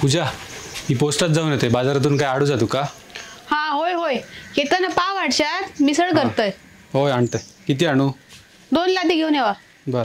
पूजा ही पोस्टात जाऊन येते बाजारातून काय आडू जातो का? हा होय होय. येताना पाव आडशात मिसळ करतोय. होय आणते किती आणू? दोन लादी घेऊन यावा. बर.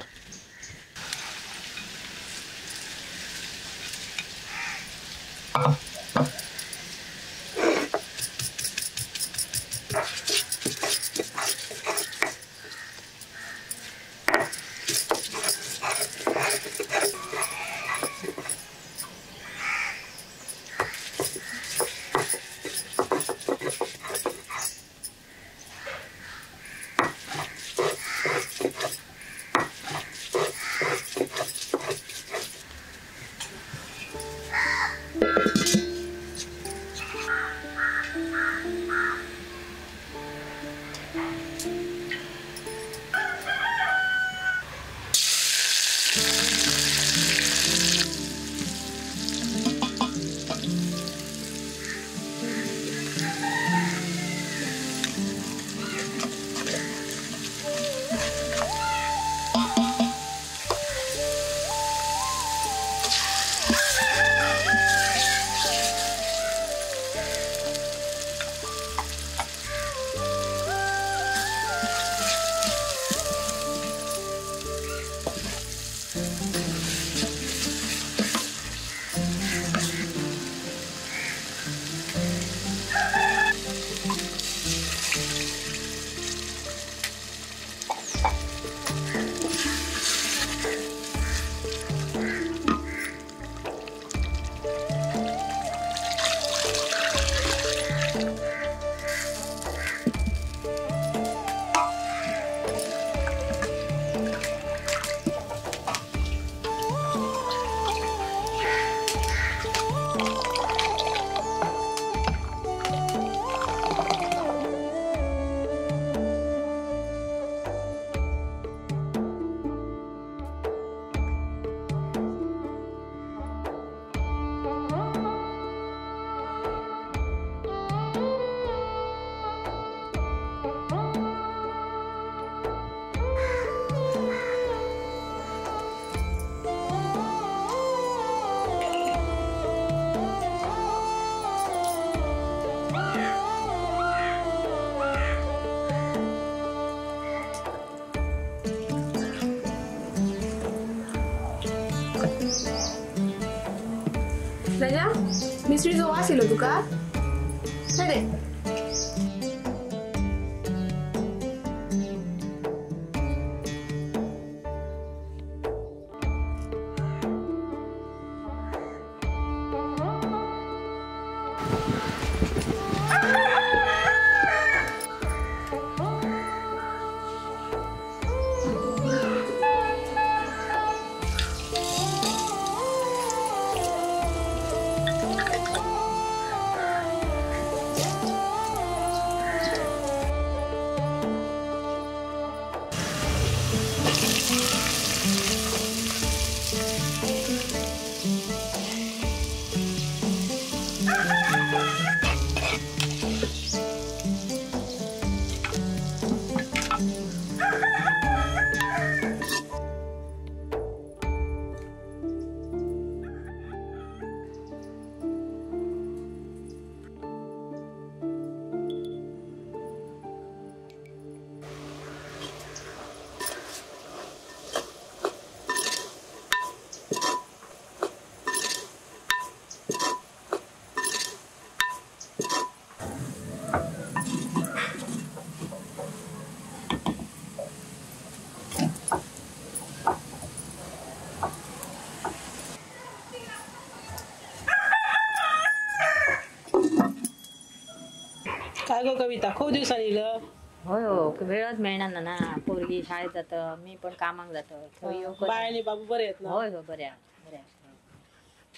あ。राजा मिसळीचो वास येलो तुका गो कविता खूप दिवसांनी येलं होय हो वेळच मिळणार ना पोरगी शाळेत जातं मी पण कामाक जातो. बाय आणि बाबू बरे आहेत ना? होय हो बऱ्या बऱ्या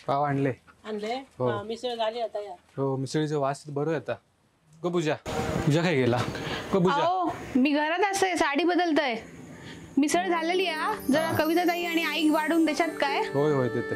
पाव आणले. आणले? हो. हा, मिसळ झाली आता या. हो मिसळीचा वास बरं येता ग पूजा पूजा काय गेला ग पूजा अहो मी घरात असते साडी बदलतय. मिसळ झालेली आहे. जरा कविता ताई आणि आई वाढून त्याच्यात काय? होय होय देते.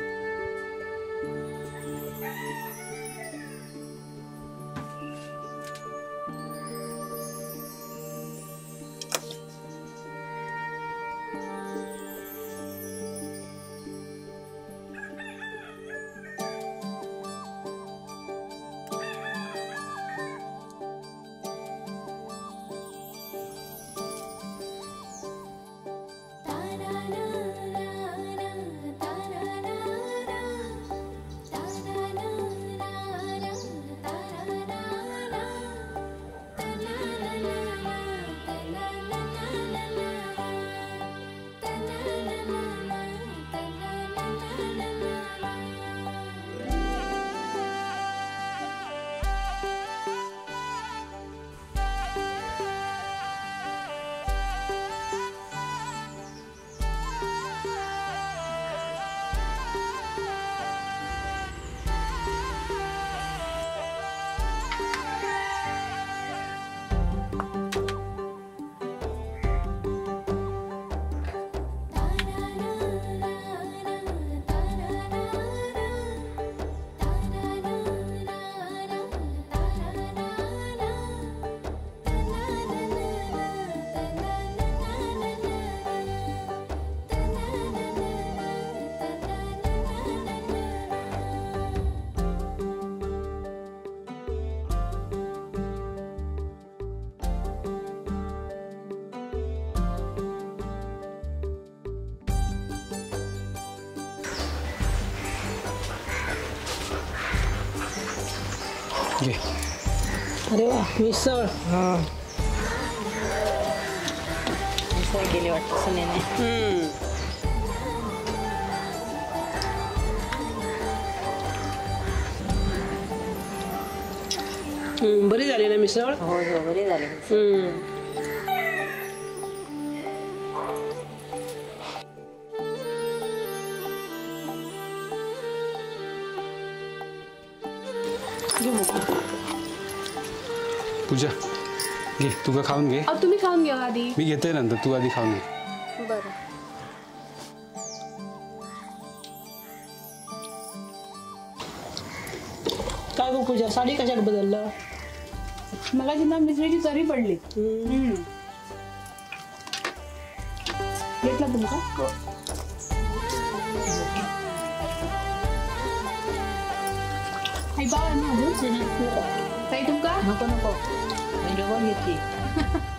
घे अरे वा मिसळ. मिसळ केली वाटतं सुनेने. बरी झाली ना मिसळ? होय हो बरी झाली. घे तुका खाऊन घे. अहो तुम्ही खाऊन घ्या आधी. मी घेते नंतर तू आधी खाऊन घे. बरं. काय गो पूजा साडी कशात बदललं? मला जिथं मिसळीची चरी पडली. हम्म. घेतला तुमचा आई पाव आहे ना अजून? ताई तुमका नको नको. मी डबल घेतली